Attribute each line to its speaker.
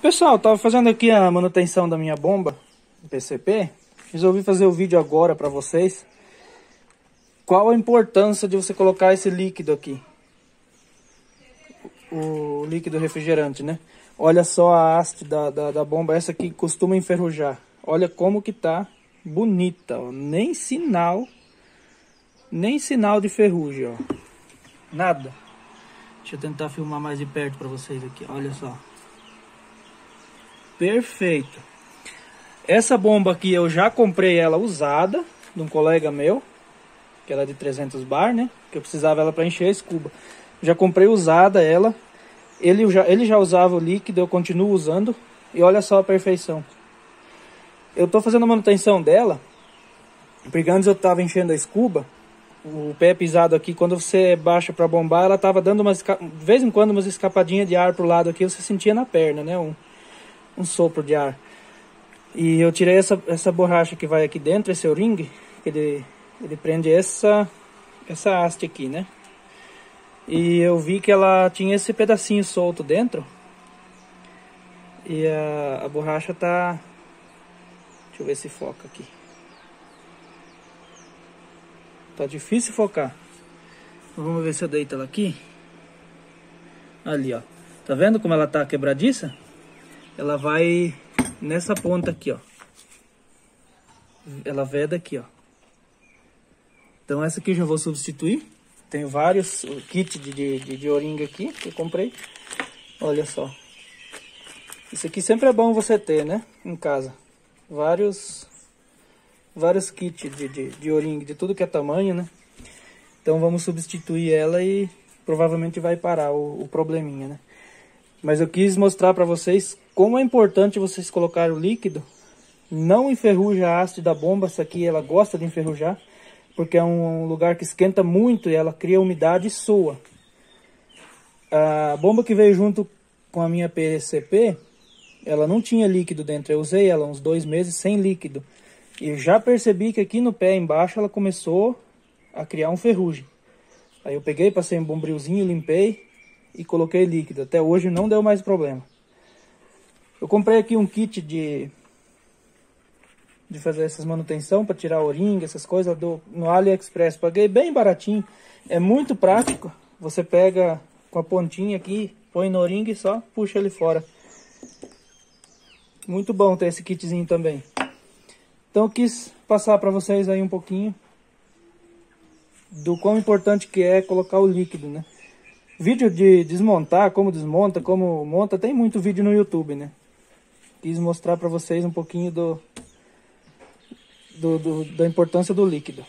Speaker 1: Pessoal, tava fazendo aqui a manutenção da minha bomba PCP. Resolvi fazer o vídeo agora para vocês. Qual a importância de você colocar esse líquido aqui? O líquido refrigerante, né? Olha só a haste da, da, da bomba, essa aqui costuma enferrujar. Olha como que tá bonita, ó. Nem sinal, nem sinal de ferrugem, ó. Nada. Deixa eu tentar filmar mais de perto para vocês aqui, olha só. Perfeito. Essa bomba aqui eu já comprei ela usada de um colega meu, que era de 300 bar, né? Que eu precisava ela para encher a escuba. Já comprei usada ela. Ele já, ele já usava o líquido, eu continuo usando. E olha só a perfeição. Eu tô fazendo a manutenção dela. Porque antes eu tava enchendo a escuba. O pé pisado aqui, quando você baixa para bombar, ela tava dando umas, de vez em quando umas escapadinhas de ar pro lado aqui, você sentia na perna, né? Um, um sopro de ar. E eu tirei essa, essa borracha que vai aqui dentro, esse o-ring, ele, ele prende essa, essa haste aqui, né? E eu vi que ela tinha esse pedacinho solto dentro. E a, a borracha tá... Deixa eu ver se foca aqui. Tá difícil focar. Vamos ver se eu deito ela aqui. Ali, ó. Tá vendo como ela tá quebradiça? Ela vai nessa ponta aqui, ó. Ela veda aqui, ó. Então essa aqui eu já vou substituir. Tenho vários kits de, de, de oringa aqui que eu comprei. Olha só. Isso aqui sempre é bom você ter, né? Em casa. Vários vários kits de, de, de oringa, de tudo que é tamanho, né? Então vamos substituir ela e provavelmente vai parar o, o probleminha, né? Mas eu quis mostrar para vocês como é importante vocês colocar o líquido. Não enferruja a haste da bomba, essa aqui ela gosta de enferrujar, porque é um lugar que esquenta muito e ela cria umidade e soa. A bomba que veio junto com a minha PCP, ela não tinha líquido dentro. Eu usei ela uns dois meses sem líquido. E já percebi que aqui no pé embaixo ela começou a criar um ferrugem. Aí eu peguei, passei um bombrilzinho, limpei e coloquei líquido. Até hoje não deu mais problema. Eu comprei aqui um kit de de fazer essas manutenção para tirar o-ring, essas coisas do no AliExpress. Paguei bem baratinho. É muito prático. Você pega com a pontinha aqui, põe no o-ring e só puxa ele fora. Muito bom ter esse kitzinho também. Então eu quis passar para vocês aí um pouquinho do quão importante que é colocar o líquido, né? Vídeo de desmontar, como desmonta, como monta, tem muito vídeo no YouTube, né? Quis mostrar para vocês um pouquinho do, do, do, da importância do líquido.